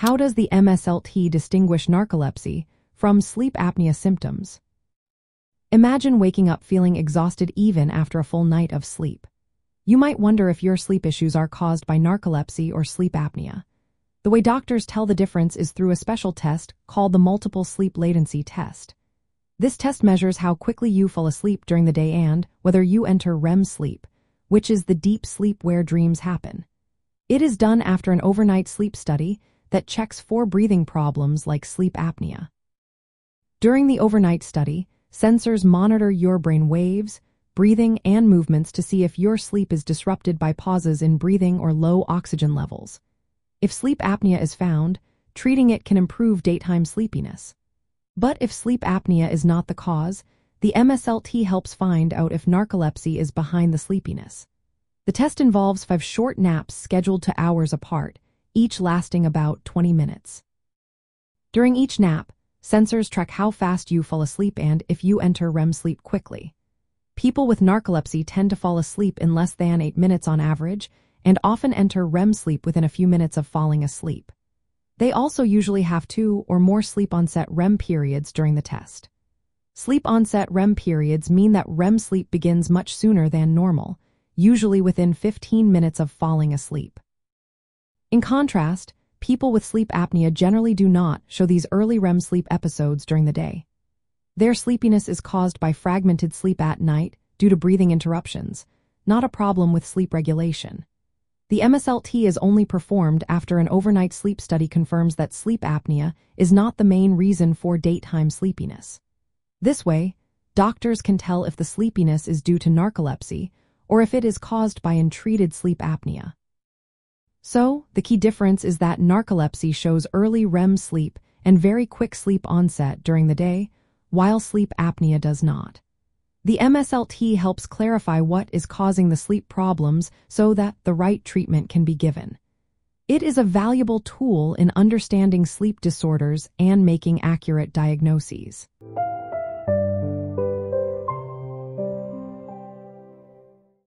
How does the MSLT distinguish narcolepsy from sleep apnea symptoms? Imagine waking up feeling exhausted even after a full night of sleep. You might wonder if your sleep issues are caused by narcolepsy or sleep apnea. The way doctors tell the difference is through a special test called the multiple sleep latency test. This test measures how quickly you fall asleep during the day and whether you enter REM sleep, which is the deep sleep where dreams happen. It is done after an overnight sleep study that checks for breathing problems like sleep apnea. During the overnight study, sensors monitor your brain waves, breathing, and movements to see if your sleep is disrupted by pauses in breathing or low oxygen levels. If sleep apnea is found, treating it can improve daytime sleepiness. But if sleep apnea is not the cause, the MSLT helps find out if narcolepsy is behind the sleepiness. The test involves five short naps scheduled to hours apart, each lasting about 20 minutes. During each nap, sensors track how fast you fall asleep and if you enter REM sleep quickly. People with narcolepsy tend to fall asleep in less than 8 minutes on average and often enter REM sleep within a few minutes of falling asleep. They also usually have two or more sleep onset REM periods during the test. Sleep onset REM periods mean that REM sleep begins much sooner than normal, usually within 15 minutes of falling asleep. In contrast, people with sleep apnea generally do not show these early REM sleep episodes during the day. Their sleepiness is caused by fragmented sleep at night due to breathing interruptions, not a problem with sleep regulation. The MSLT is only performed after an overnight sleep study confirms that sleep apnea is not the main reason for daytime sleepiness. This way, doctors can tell if the sleepiness is due to narcolepsy or if it is caused by untreated sleep apnea. So, the key difference is that narcolepsy shows early REM sleep and very quick sleep onset during the day, while sleep apnea does not. The MSLT helps clarify what is causing the sleep problems so that the right treatment can be given. It is a valuable tool in understanding sleep disorders and making accurate diagnoses.